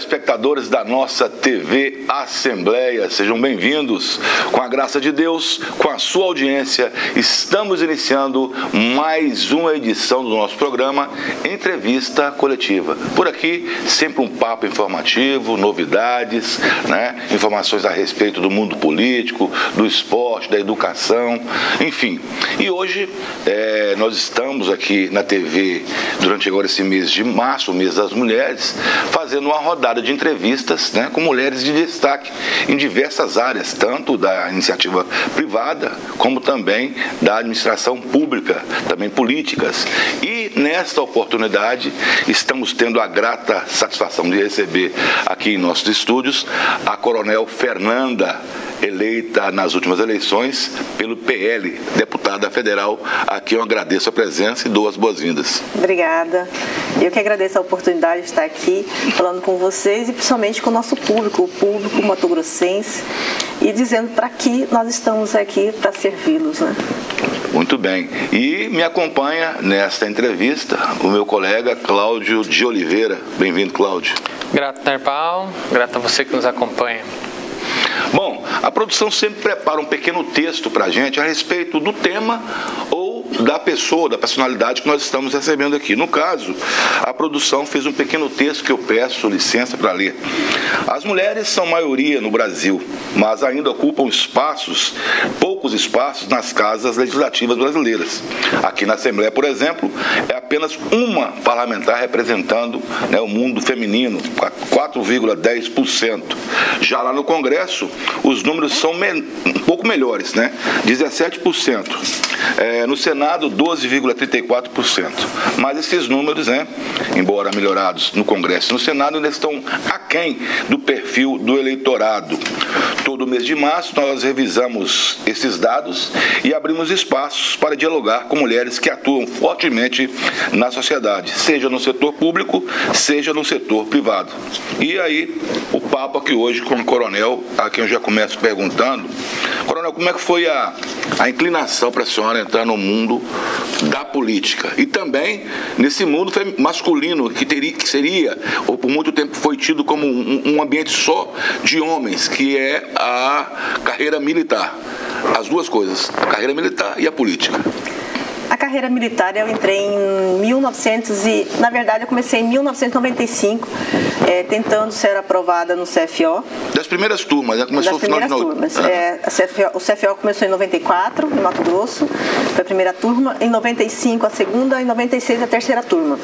Telespectadores da nossa TV Assembleia, sejam bem-vindos. Com a graça de Deus, com a sua audiência, estamos iniciando mais uma edição do nosso programa Entrevista Coletiva. Por aqui, sempre um papo informativo, novidades, né? informações a respeito do mundo político, do esporte, da educação, enfim. E hoje é, nós estamos aqui na TV durante agora esse mês de março, o mês das mulheres fazendo uma rodada de entrevistas né, com mulheres de destaque em diversas áreas, tanto da iniciativa privada como também da administração pública, também políticas. E nesta oportunidade estamos tendo a grata satisfação de receber aqui em nossos estúdios a Coronel Fernanda eleita nas últimas eleições pelo PL, deputada federal. Aqui eu agradeço a presença e dou as boas-vindas. Obrigada. Eu que agradeço a oportunidade de estar aqui falando com vocês e principalmente com o nosso público, o público matogrossense, e dizendo para que nós estamos aqui para servi-los. Né? Muito bem. E me acompanha nesta entrevista o meu colega Cláudio de Oliveira. Bem-vindo, Cláudio. Grato, Nerpal. Grato a você que nos acompanha. A produção sempre prepara um pequeno texto para a gente a respeito do tema ou da pessoa, da personalidade que nós estamos recebendo aqui. No caso, a produção fez um pequeno texto que eu peço licença para ler. As mulheres são maioria no Brasil, mas ainda ocupam espaços, poucos espaços nas casas legislativas brasileiras. Aqui na Assembleia, por exemplo, é apenas uma parlamentar representando né, o mundo feminino, 4,10%. Já lá no Congresso, os números são um pouco melhores, né? 17%. É, no Senado, 12,34%. Mas esses números, né, embora melhorados no Congresso e no Senado, ainda estão aquém do perfil do eleitorado. Todo mês de março, nós revisamos esses dados e abrimos espaços para dialogar com mulheres que atuam fortemente na sociedade, seja no setor público, seja no setor privado. E aí, o papo aqui hoje com o coronel, a quem eu já começo perguntando. Coronel, como é que foi a, a inclinação para a senhora entrar no mundo da política? E também nesse mundo masculino, que, teria, que seria, ou por muito tempo foi tido como um, um ambiente só de homens, que é a carreira militar. As duas coisas, a carreira militar e a política. A carreira militar eu entrei em 1900 e, na verdade, eu comecei em 1995, é, tentando ser aprovada no CFO. Das primeiras turmas, né? Começou das primeiras turmas. Ah. É, CFO, o CFO começou em 94, em Mato Grosso, foi a primeira turma. Em 95 a segunda, em 96 a terceira turma.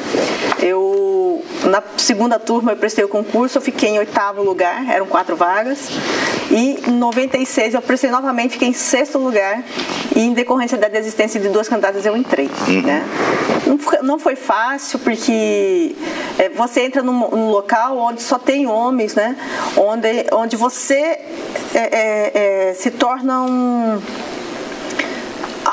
Eu na segunda turma eu prestei o concurso, eu fiquei em oitavo lugar, eram quatro vagas. E em 96 eu prestei novamente, fiquei em sexto lugar. E em decorrência da desistência de duas candidatas eu entrei. Uhum. Né? Não, foi fácil, porque é, você entra num, num, local onde só tem homens, né? onde, onde você é, é, é se torna um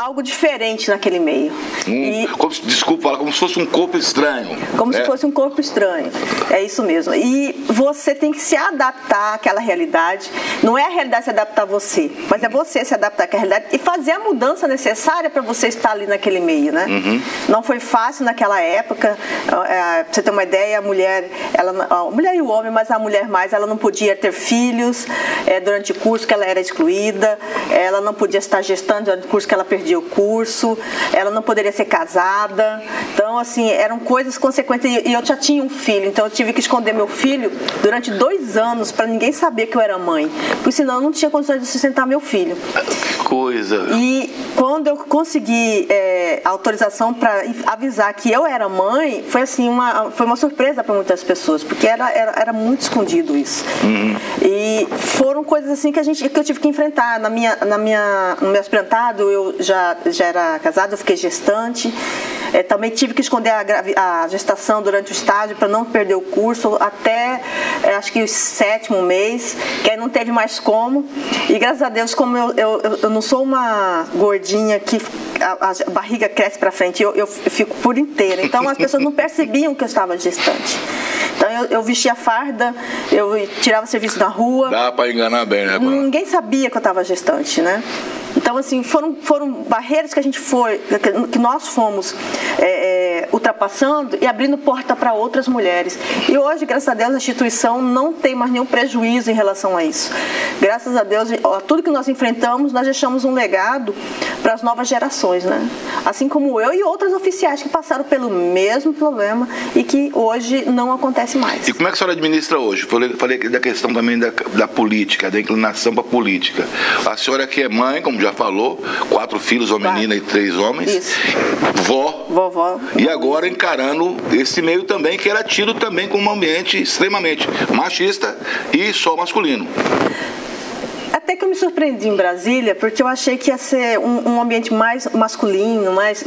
algo diferente naquele meio. Hum, e, como, desculpa como se fosse um corpo estranho. Como se fosse um corpo estranho. É isso mesmo. E você tem que se adaptar àquela realidade. Não é a realidade se adaptar a você, mas é você se adaptar àquela realidade e fazer a mudança necessária para você estar ali naquele meio, né? Uhum. Não foi fácil naquela época. É, pra você ter uma ideia, a mulher, ela, a mulher e o homem, mas a mulher mais, ela não podia ter filhos é, durante o curso que ela era excluída, ela não podia estar gestando durante o curso que ela perdeu perdia o curso, ela não poderia ser casada. Então, assim, eram coisas consequentes. E eu já tinha um filho, então eu tive que esconder meu filho durante dois anos para ninguém saber que eu era mãe, porque senão eu não tinha condições de sustentar meu filho. Que coisa! E quando eu consegui é, autorização para avisar que eu era mãe, foi assim uma, foi uma surpresa para muitas pessoas, porque era, era, era muito escondido isso. Uhum. E foram coisas assim que, a gente, que eu tive que enfrentar. Na minha, na minha, no meu aspirantado, eu já já, já era casada, eu fiquei gestante. É, também tive que esconder a, a gestação durante o estágio para não perder o curso até é, acho que o sétimo mês, que aí não teve mais como. E graças a Deus, como eu, eu, eu não sou uma gordinha que a, a barriga cresce para frente, eu, eu fico por inteira. Então as pessoas não percebiam que eu estava gestante. Então eu, eu vestia farda, eu tirava serviço na rua. Dá para enganar bem, né? Ninguém sabia que eu estava gestante, né? Então, assim, foram, foram barreiras que a gente foi, que nós fomos é, é, ultrapassando e abrindo porta para outras mulheres. E hoje, graças a Deus, a instituição não tem mais nenhum prejuízo em relação a isso. Graças a Deus, ó, tudo que nós enfrentamos, nós deixamos um legado para as novas gerações, né? Assim como eu e outras oficiais que passaram pelo mesmo problema e que hoje não acontece mais. E como é que a senhora administra hoje? Falei, falei da questão também da, da política, da inclinação para a política. A senhora que é mãe, como já falou, quatro filhos, uma menina e três homens. Isso. Vó. Vovó. E agora encarando esse meio também, que era tido também como um ambiente extremamente machista e só masculino até que eu me surpreendi em Brasília, porque eu achei que ia ser um, um ambiente mais masculino, mais.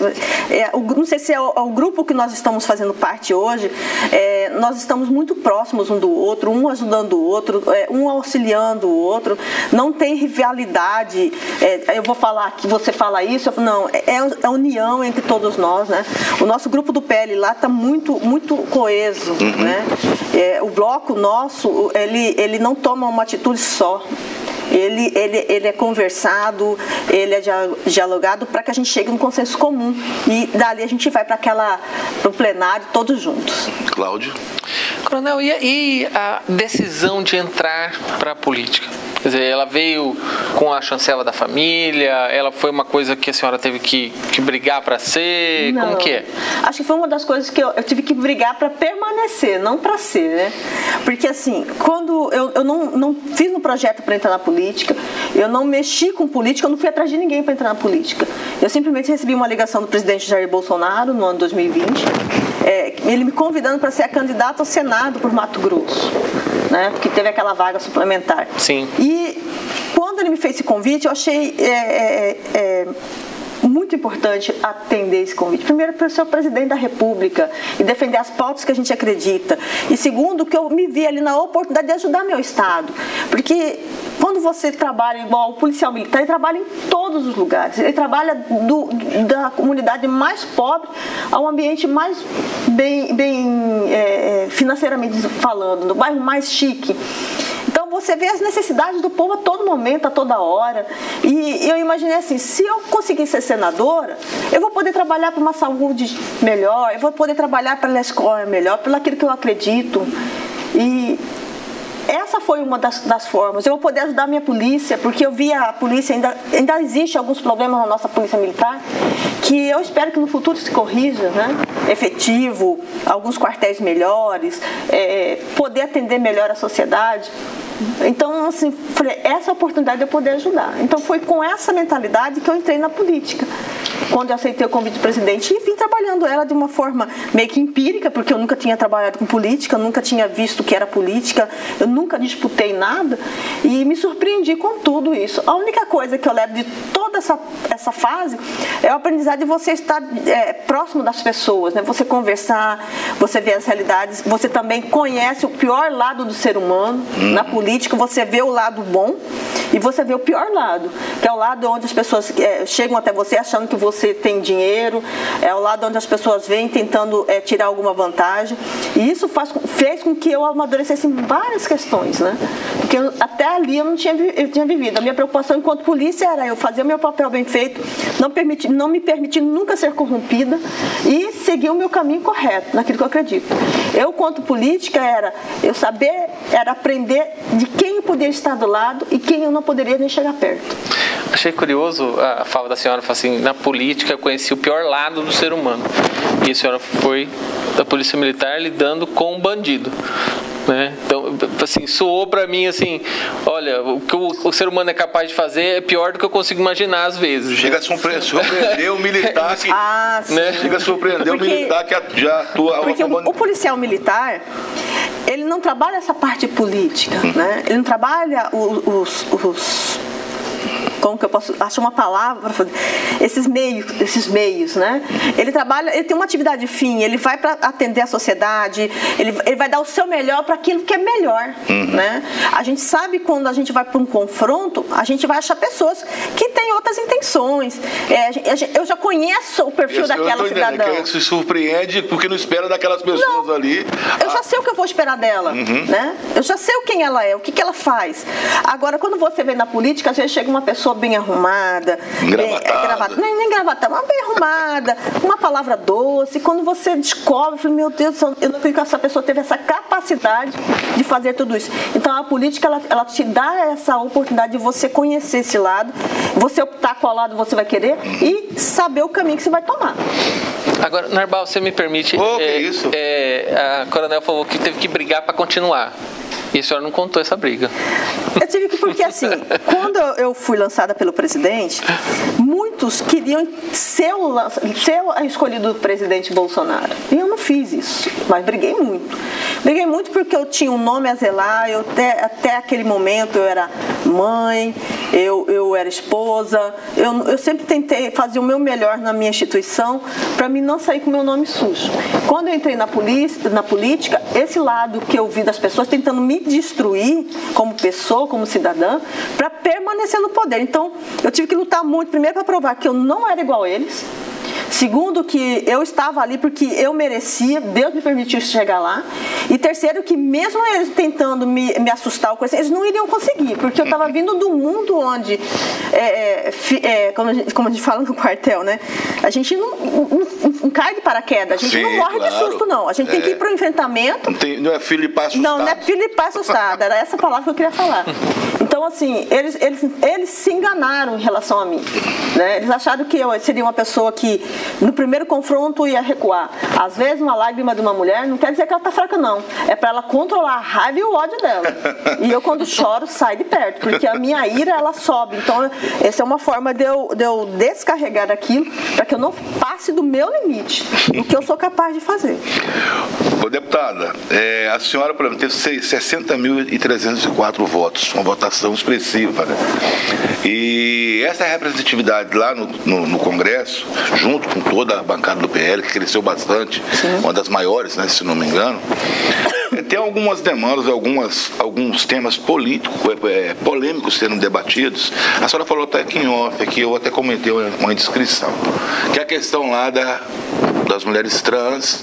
É, o, não sei se é o, é o, grupo que nós estamos fazendo parte hoje, é, nós estamos muito próximos um do outro, um ajudando o outro, é, um auxiliando o outro, não tem rivalidade. É, eu vou falar que você fala isso, eu, não, é, é, é união entre todos nós, né? O nosso grupo do PL lá está muito, muito coeso, uhum. né? o bloco nosso, ele, ele não toma uma atitude só ele, ele, ele é conversado, ele é dialogado para que a gente chegue num consenso comum. E dali a gente vai para aquela para o plenário todos juntos. Cláudio. Coronel, e, e a decisão de entrar para a política? Quer dizer, ela veio com a chancela da família, ela foi uma coisa que a senhora teve que, que brigar para ser? Não. Como que é? Acho que foi uma das coisas que eu, eu tive que brigar para permanecer, não para ser, né? Porque assim, quando eu, eu não, não fiz um projeto para entrar na política, eu não mexi com política, eu não fui atrás de ninguém para entrar na política. Eu simplesmente recebi uma ligação do presidente Jair Bolsonaro no ano 2020, é, ele me convidando para ser a candidata ao Senado por Mato Grosso né? Porque teve aquela vaga suplementar. Sim. E quando ele me fez esse convite, eu achei é, é, é, muito importante atender esse convite. Primeiro, para ser o presidente da República e defender as pautas que a gente acredita. E segundo, que eu me vi ali na oportunidade de ajudar meu Estado. Porque você trabalha igual o policial militar, ele trabalha em todos os lugares. Ele trabalha do, da comunidade mais pobre ao ambiente mais bem, bem é, financeiramente falando, do bairro mais chique. Então você vê as necessidades do povo a todo momento, a toda hora. E eu imaginei assim, se eu conseguir ser senadora, eu vou poder trabalhar para uma saúde melhor, eu vou poder trabalhar para a escola melhor, pelo aquilo que eu acredito. E essa foi uma das, das, formas. Eu vou poder ajudar a minha polícia, porque eu vi a polícia, ainda, ainda existe alguns problemas na nossa polícia militar, que eu espero que no futuro se corrija, né? Efetivo, alguns quartéis melhores, é, poder atender melhor a sociedade. Então, assim, falei, essa oportunidade de eu poder ajudar. Então, foi com essa mentalidade que eu entrei na política. Quando eu aceitei o convite do presidente e vim trabalhando ela de uma forma meio que empírica, porque eu nunca tinha trabalhado com política, nunca tinha visto o que era política, eu nunca disputei nada e me surpreendi com tudo isso. A única coisa que eu levo de toda essa, essa fase é o aprendizado de você estar é, próximo das pessoas, né? você conversar, você ver as realidades, você também conhece o pior lado do ser humano hum. na política política, você vê o lado bom e você vê o pior lado, que é o lado onde as pessoas é, chegam até você achando que você tem dinheiro, é o lado onde as pessoas vêm tentando é, tirar alguma vantagem. E isso faz, fez com que eu amadurecesse em várias questões, né? Porque até ali eu não tinha, eu tinha vivido. A minha preocupação enquanto polícia era eu fazer o meu papel bem feito, não, permitir, não me permitir nunca ser corrompida e seguir o meu caminho correto, naquilo que eu acredito. Eu, quanto política, era eu saber, era aprender de quem eu poderia estar do lado e quem eu não poderia nem chegar perto. Achei curioso a fala da senhora, assim, na política eu conheci o pior lado do ser humano. E a senhora foi da polícia militar lidando com um bandido. Né? Assim, soou para mim assim, olha, o que o, o, ser humano é capaz de fazer é pior do que eu consigo imaginar às vezes. Chega a surpreender o militar que, ah, né? chega a surpreender porque, o militar que já atua. Porque o, o policial militar ele não trabalha essa parte política, né? Ele não trabalha os, os como que eu posso achar uma palavra esses meios esses meios né? Ele trabalha ele tem uma atividade fim ele vai para atender a sociedade ele, ele vai dar o seu melhor para aquilo que é melhor uhum. né? A gente sabe quando a gente vai para um confronto a gente vai achar pessoas que têm outras intenções. É, eu já conheço o perfil eu, daquela eu cidadã. que se surpreende porque não espera daquelas pessoas não, ali. Eu já sei o que eu vou esperar dela uhum. né? Eu já sei quem ela é o que, que ela faz. Agora quando você vem na política às vezes chega uma pessoa bem arrumada, Gravatada. é, gravata, nem, nem gravatada, mas bem arrumada, uma palavra doce. Quando você descobre, meu Deus, do céu, eu não acredito que essa pessoa teve essa capacidade de fazer tudo isso. Então a política ela, ela te dá essa oportunidade de você conhecer esse lado, você optar qual lado você vai querer e saber o caminho que você vai tomar. Agora, Narbal, você me permite. Que é, isso? é, a Coronel falou que teve que brigar para continuar. E a senhora não contou essa briga. Eu tive que, porque assim, quando eu fui lançada pelo presidente, muitos queriam ser o, ser escolhido do presidente Bolsonaro. E eu não fiz isso, mas briguei muito. Briguei muito porque eu tinha um nome a zelar, eu até, até aquele momento eu era mãe, eu, eu era esposa, eu, eu sempre tentei fazer o meu melhor na minha instituição para mim não sair com o meu nome sujo. Quando eu entrei na, polícia, na política, esse lado que eu vi das pessoas tentando me destruir como pessoa, como cidadã, para permanecer no poder. Então, eu tive que lutar muito, primeiro para provar que eu não era igual a eles. Segundo, que eu estava ali porque eu merecia, Deus me permitiu chegar lá. E terceiro, que mesmo eles tentando me, me assustar, coisa assim, eles não iriam conseguir, porque eu estava vindo do mundo onde, é, é, é, como, a gente, como a gente fala no quartel, né? A gente não, não, não cai de paraquedas, a gente Sim, não morre de claro. susto, não. A gente tem que É. ir para o enfrentamento Não, tem- não é filho de pai assustado. não, não é filho de pai assustado, era essa palavra que eu queria falar. Então, assim, eles, eles, eles se enganaram em relação a mim. Né? Eles acharam que eu seria uma pessoa que, no primeiro confronto, ia recuar. Às vezes, uma lágrima de uma mulher não quer dizer que ela está fraca, não. É para ela controlar a raiva e o ódio dela. E eu, quando choro, sai de perto, porque a minha ira, ela sobe. Então, essa é uma forma de eu, de eu descarregar aquilo para que eu não passe do meu limite, do que eu sou capaz de fazer. Ô, deputada, é, a senhora, por exemplo, teve seis- 60.304 votos, uma votação expressiva. Né? E essa representatividade lá no, no- no Congresso, junto com toda a bancada do PL, que cresceu bastante, uma das maiores, né, se não me engano, tem algumas demandas, algumas, alguns temas políticos, é, é, polêmicos sendo debatidos. A senhora falou até aqui em off, aqui eu até comentei uma, uma indiscrição, que é a questão lá da, das mulheres trans,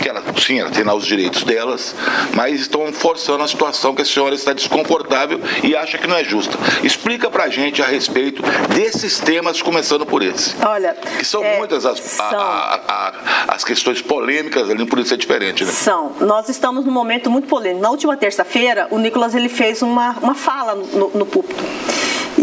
que ela, sim, ela tem lá os direitos delas, mas estão forçando a situação que a senhora está desconfortável e acha que não é justa. Explica pra gente a respeito desses temas, começando por esse. Olha, Que são é, muitas as, a- são. a- a- as questões polêmicas ali, por isso é diferente, né? São. Nós estamos num momento muito polêmico. Na última terça-feira, o Nicolas ele fez uma, uma fala no, no púlpito.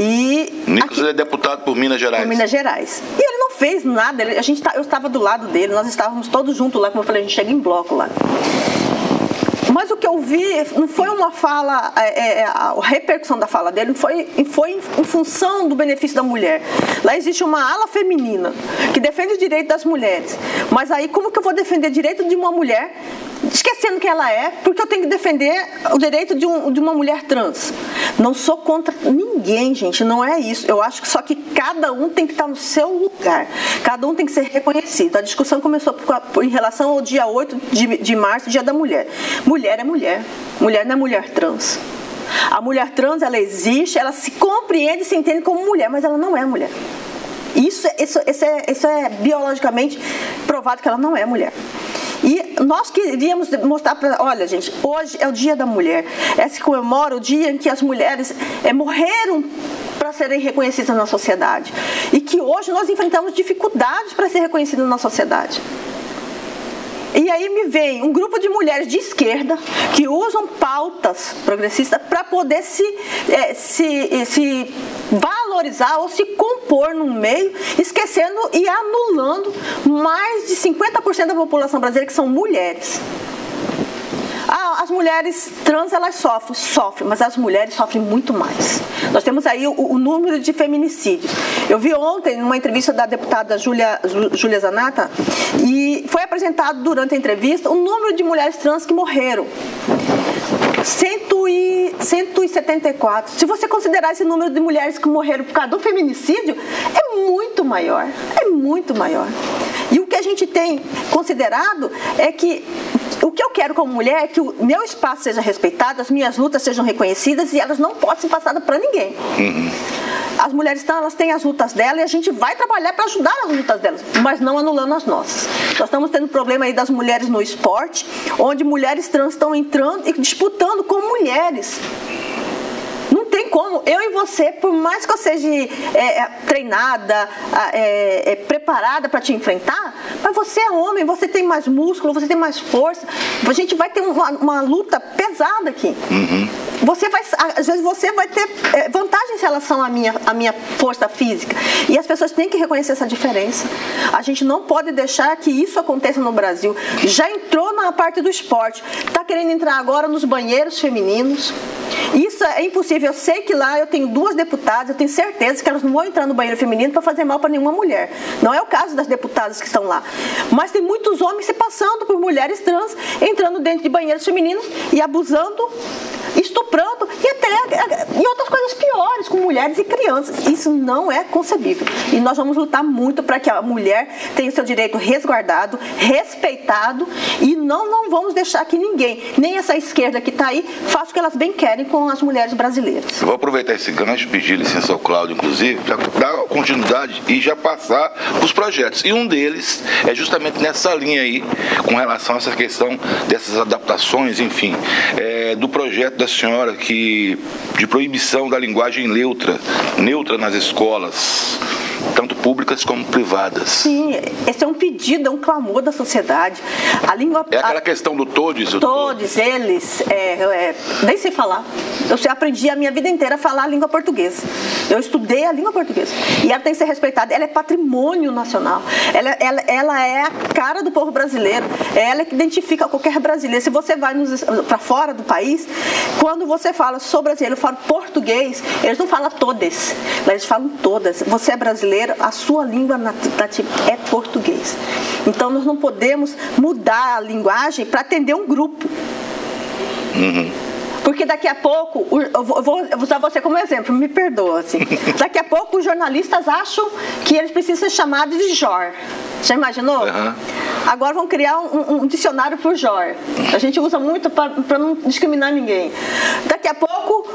E Nicolas é deputado por Minas Gerais. por Minas Gerais. E ele não fez nada. ele- a gente tá- eu estava do lado dele, nós estávamos todos juntos lá, como eu falei, a gente chega em bloco lá. Mas o que eu vi não foi uma fala, é, é, a repercussão da fala dele foi, foi em função do benefício da mulher. Lá existe uma ala feminina que defende o direito das mulheres. Mas aí como que eu vou defender o direito de uma mulher, esquecendo que ela é, porque eu tenho que defender o direito de, um- de uma mulher trans? Não sou contra ninguém, gente, não é isso. Eu acho que só que cada um tem que estar no seu lugar. Cada um tem que ser reconhecido. A discussão começou em relação ao dia 8 de, de março, Dia da Mulher. Mulher é mulher. Mulher não é mulher trans. A mulher trans, ela existe, ela se compreende, se entende como mulher, mas ela não é mulher. Isso, é- isso, isso, é, isso é biologicamente provado que ela não é mulher. E nós queríamos mostrar para. Olha, gente, hoje é o Dia da Mulher. É se comemora o dia em que as mulheres é, morreram para serem reconhecidas na sociedade. E que hoje nós enfrentamos dificuldades para ser reconhecidas na sociedade. E aí me vem um grupo de mulheres de esquerda que usam pautas progressistas para poder se, eh, se, se valorizar ou se compor no meio, esquecendo e anulando mais de 50% da população brasileira que são mulheres. Ah, as mulheres trans elas sofrem, sofrem, mas as mulheres sofrem muito mais. Nós temos aí o, o número de feminicídios. Eu vi ontem numa entrevista da deputada Júlia, Jú- Júlia Zanata e foi apresentado durante a entrevista o número de mulheres trans que morreram. Cento e- 174. Se você considerar esse número de mulheres que morreram por causa do feminicídio, é muito maior. É muito maior. E o que a gente tem considerado é que o que eu quero como mulher é que o meu espaço seja respeitado, as minhas lutas sejam reconhecidas e elas não podem ser passadas para ninguém. As mulheres trans, elas têm as lutas delas e a gente vai trabalhar para ajudar as lutas delas, mas não anulando as nossas. Nós estamos tendo problema aí das mulheres no esporte, onde mulheres trans estão entrando e disputando com mulheres. Como eu e você, por mais que eu seja é, treinada, é, é, preparada para te enfrentar, mas você é homem, você tem mais músculo, você tem mais força. A gente vai ter uma, uma luta pesada aqui. Uhum. Você vai, às vezes você vai ter é, vantagens em relação à minha, à minha força física. E as pessoas têm que reconhecer essa diferença. A gente não pode deixar que isso aconteça no Brasil. Já entrou na parte do esporte, está querendo entrar agora nos banheiros femininos. Isso é impossível. Eu sei que lá eu tenho duas deputadas, eu tenho certeza que elas não vão entrar no banheiro feminino para fazer mal para nenhuma mulher. Não é o caso das deputadas que estão lá. Mas tem muitos homens se passando por mulheres trans, entrando dentro de banheiros femininos e abusando, estuprando e até e outras coisas piores com mulheres e crianças. Isso não é concebível. E nós vamos lutar muito para que a mulher tenha seu direito resguardado, respeitado e não, não vamos deixar que ninguém, nem essa esquerda que está aí, faça o que elas bem querem com as mulheres brasileiras. vou aproveitar esse gancho, pedir licença ao Cláudio, inclusive, para dar continuidade e já passar os projetos. E um deles é justamente nessa linha aí, com relação a essa questão dessas adaptações, enfim, é, do projeto da senhora que de proibição da linguagem neutra, neutra nas escolas tanto públicas como privadas. Sim, esse é um pedido, é um clamor da sociedade. A língua. É aquela a, questão do todos. Todos, eles, é, é, nem sei falar. Eu aprendi a minha vida inteira a falar a língua portuguesa. Eu estudei a língua portuguesa. E ela tem que ser respeitada. Ela é patrimônio nacional. Ela, ela, ela é a cara do povo brasileiro. É ela que identifica qualquer brasileiro. Se você vai para fora do país, quando você fala sou brasileiro, eu falo português, eles não falam todas, eles falam todas. Você é brasileiro a sua língua nativa é português. Então nós não podemos mudar a linguagem para atender um grupo. Uhum. Porque daqui a pouco, eu vou, usar você como exemplo, me perdoa. Assim. Daqui a pouco os jornalistas acham que eles precisam ser chamados de JOR. Já imaginou? Uhum. Agora vão criar um, um dicionário por JOR. A gente usa muito para não discriminar ninguém. Daqui a pouco,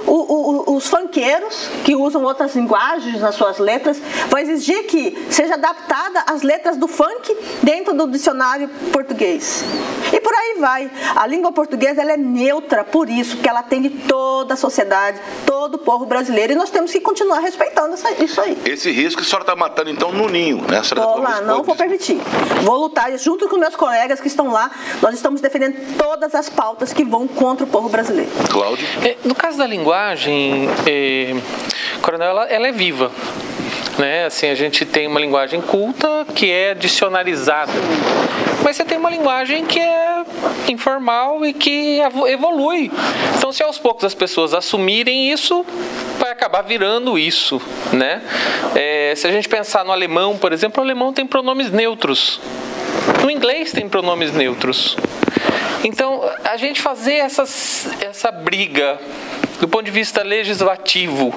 o, o, os funkeiros, que usam outras linguagens nas suas letras, vão exigir que seja adaptada as letras do funk dentro do dicionário português. E por aí vai. A língua portuguesa ela é neutra por isso, porque ela atende toda a sociedade, todo o povo brasileiro. E nós temos que continuar respeitando isso aí. Esse risco a senhora está matando então no ninho, né? Vou lá, não vou permitir. Vou lutar junto com meus colegas que estão lá. Nós estamos defendendo todas as pautas que vão contra o povo brasileiro. Cláudio? É, no caso da linguagem, é, Coronel, ela, ela é viva. Né? Assim, a gente tem uma linguagem culta que é dicionarizada. Mas você tem uma linguagem que é informal e que evolui. Então, se aos poucos as pessoas assumirem isso, vai acabar virando isso, né? É, se a gente pensar no alemão, por exemplo, o alemão tem pronomes neutros. No inglês tem pronomes neutros. Então, a gente fazer essas, essa briga do ponto de vista legislativo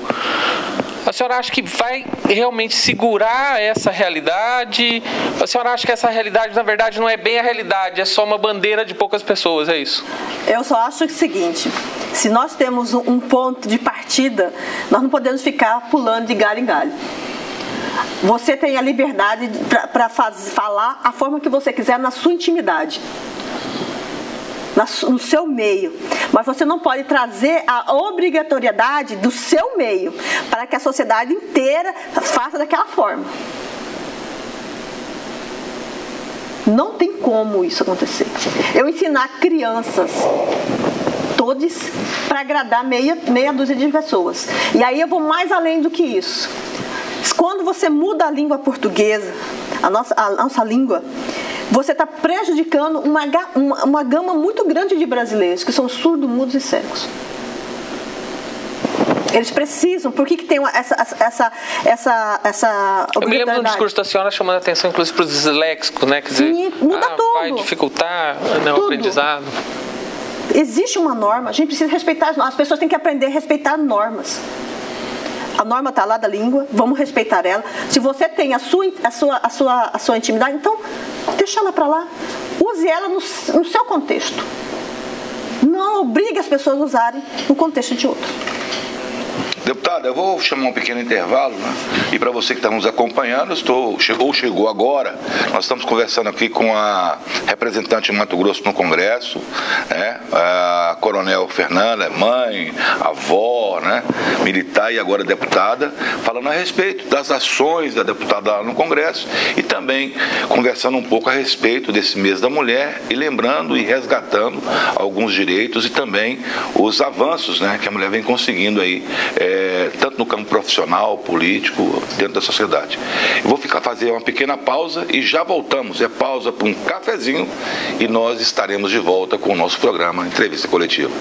a senhora acha que vai realmente segurar essa realidade? A senhora acha que essa realidade, na verdade, não é bem a realidade, é só uma bandeira de poucas pessoas, é isso? Eu só acho o seguinte: se nós temos um ponto de partida, nós não podemos ficar pulando de galho em galho. Você tem a liberdade para falar a forma que você quiser na sua intimidade no seu meio. Mas você não pode trazer a obrigatoriedade do seu meio para que a sociedade inteira faça daquela forma. Não tem como isso acontecer. Eu ensinar crianças todos para agradar meia, meia dúzia de pessoas. E aí eu vou mais além do que isso. Quando você muda a língua portuguesa, a nossa, a nossa língua, você está prejudicando uma, uma, uma gama muito grande de brasileiros que são surdos, mudos e cegos. Eles precisam, por que, que tem essa, essa, essa, essa Eu me lembro do discurso da senhora chamando a atenção, inclusive, para os disléxicos, né? Quer dizer, Sim, muda ah, tudo. vai dificultar né, o aprendizado. Existe uma norma, a gente precisa respeitar as normas. As pessoas têm que aprender a respeitar normas. A norma está lá da língua, vamos respeitar ela. Se você tem a sua, a sua, a sua, a sua intimidade, então deixa ela para lá. Use ela no, no seu contexto. Não obrigue as pessoas a usarem no contexto de outro. Deputada, eu vou chamar um pequeno intervalo, né? E para você que está nos acompanhando, estou, ou chegou agora, nós estamos conversando aqui com a representante de Mato Grosso no Congresso, né? A Coronel Fernanda, mãe, avó, né? Militar e agora deputada, falando a respeito das ações da deputada lá no Congresso e também conversando um pouco a respeito desse mês da mulher e lembrando e resgatando alguns direitos e também os avanços, né? Que a mulher vem conseguindo aí. É, é, tanto no campo profissional, político, dentro da sociedade. Eu vou ficar, fazer uma pequena pausa e já voltamos. É pausa para um cafezinho e nós estaremos de volta com o nosso programa Entrevista Coletiva.